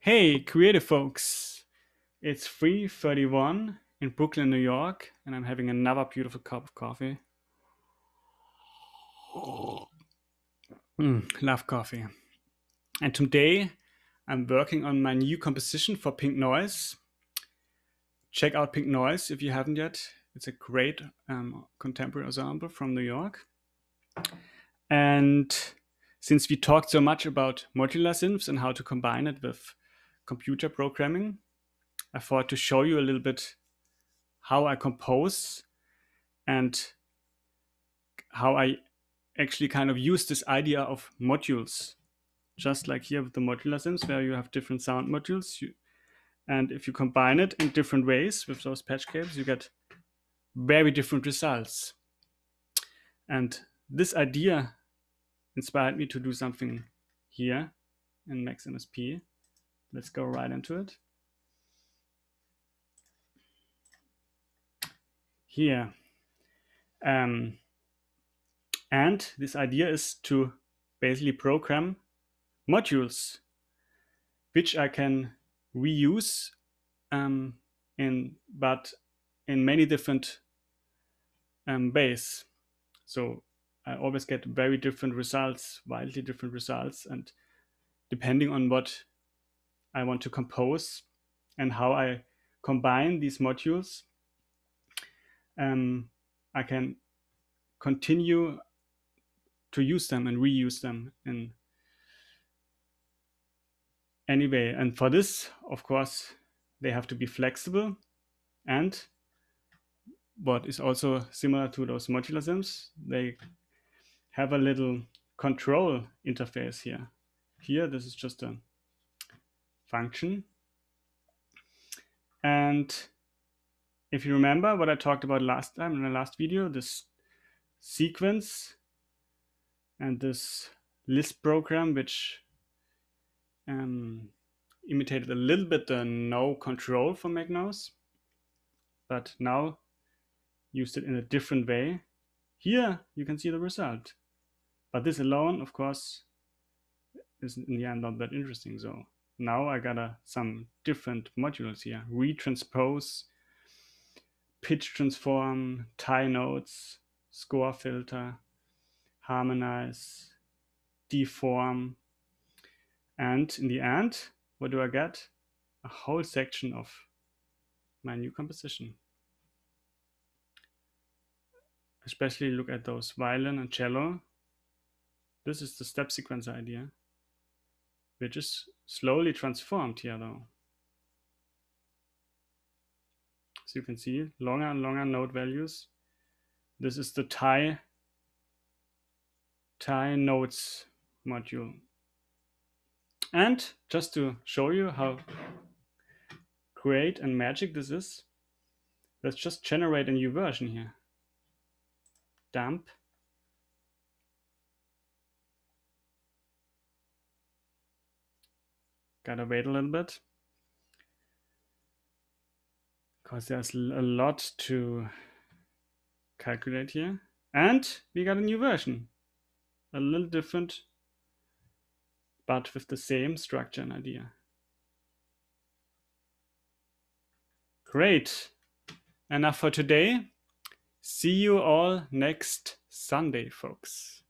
Hey, creative folks. It's 3:31 in Brooklyn, New York, and I'm having another beautiful cup of coffee. Mm, love coffee. And today I'm working on my new composition for Pink Noise. Check out Pink Noise if you haven't yet. It's a great um, contemporary ensemble from New York. And since we talked so much about modular synths and how to combine it with computer programming, I thought to show you a little bit how I compose and how I actually kind of use this idea of modules. Just like here with the modular synths, where you have different sound modules. You, and if you combine it in different ways with those patch cables, you get very different results. And this idea inspired me to do something here in Max MSP. Let's go right into it. Here. Um, and this idea is to basically program modules which I can reuse um, in but in many different um, ways. So I always get very different results, wildly different results, and depending on what I want to compose and how I combine these modules, um, I can continue to use them and reuse them in any way. And for this, of course, they have to be flexible and what is also similar to those modular synths, they have a little control interface here. Here, this is just a function. And if you remember what I talked about last time in the last video, this sequence and this Lisp program, which um, imitated a little bit the no control for Magnose, but now used it in a different way. Here you can see the result. But this alone, of course, is in the end not that interesting. So now I got a, some different modules here. Retranspose, pitch transform, tie notes, score filter, harmonize, deform. And in the end, what do I get? A whole section of my new composition. Especially look at those violin and cello this is the step sequence idea, which is slowly transformed here though. As you can see longer and longer note values. This is the tie, tie notes module. And just to show you how great and magic this is, let's just generate a new version here. Dump Gotta wait a little bit. Because there's a lot to calculate here. And we got a new version. A little different, but with the same structure and idea. Great. Enough for today. See you all next Sunday, folks.